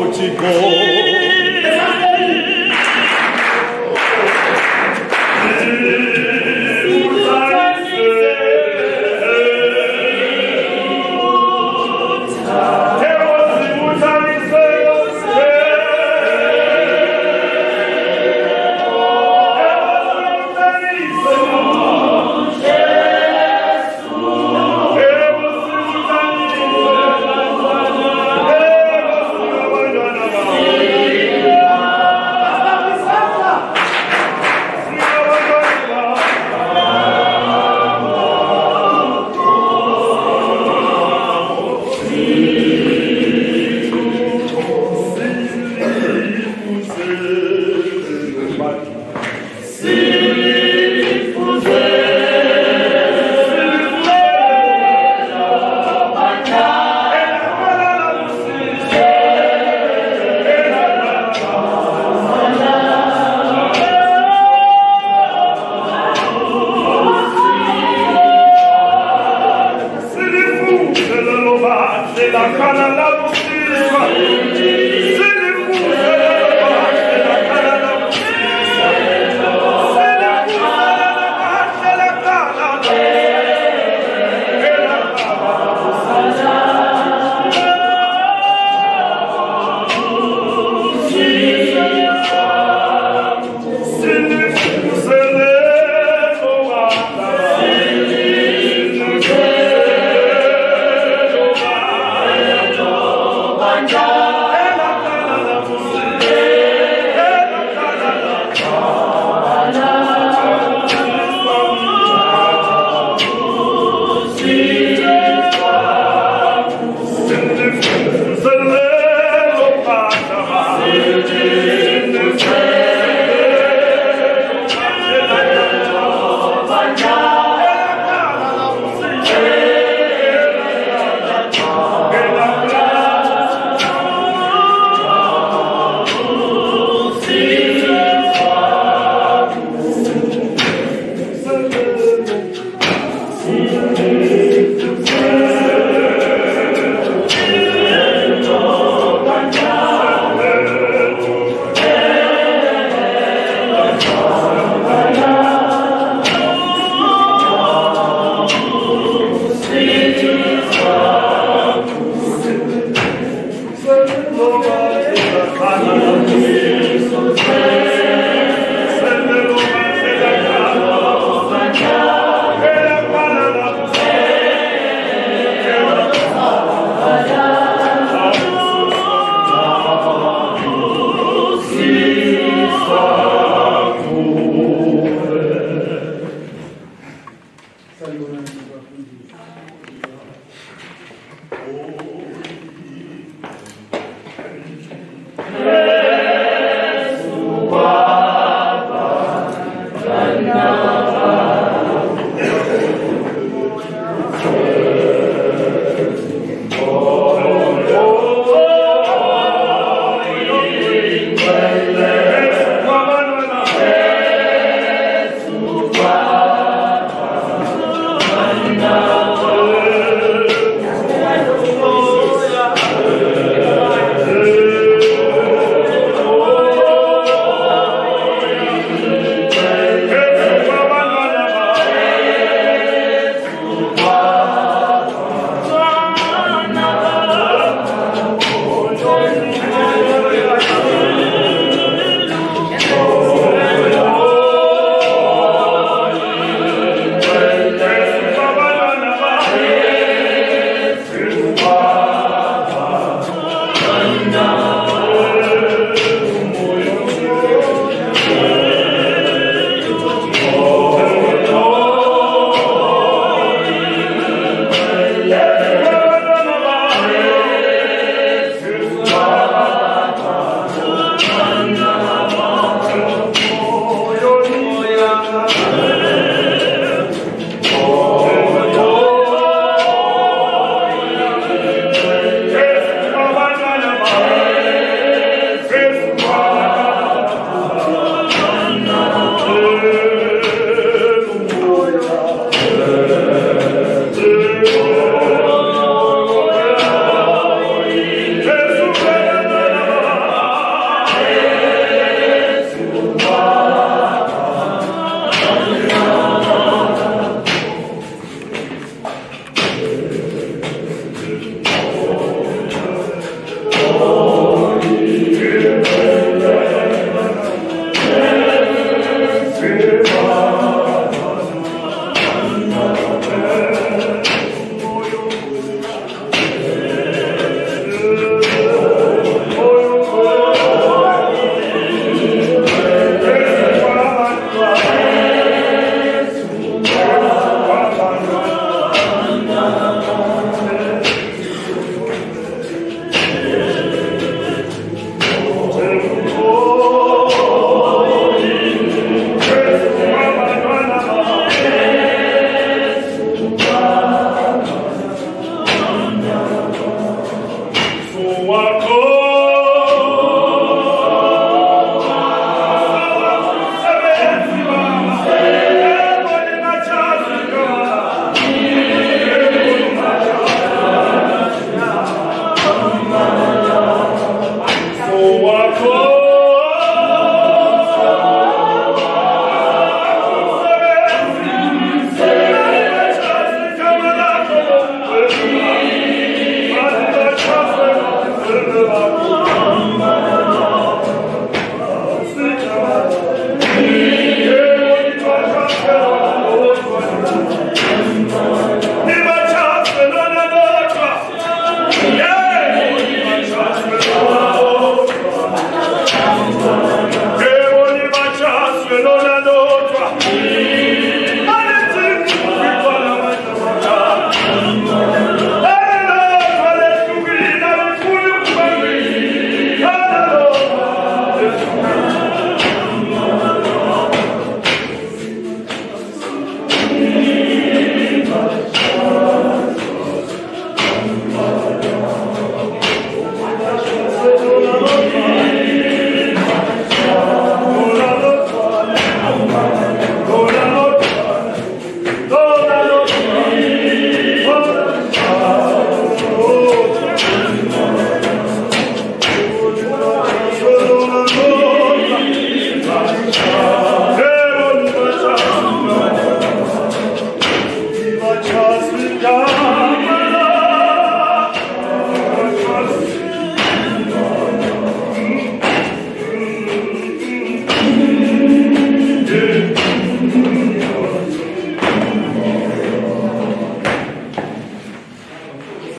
portico. Wow.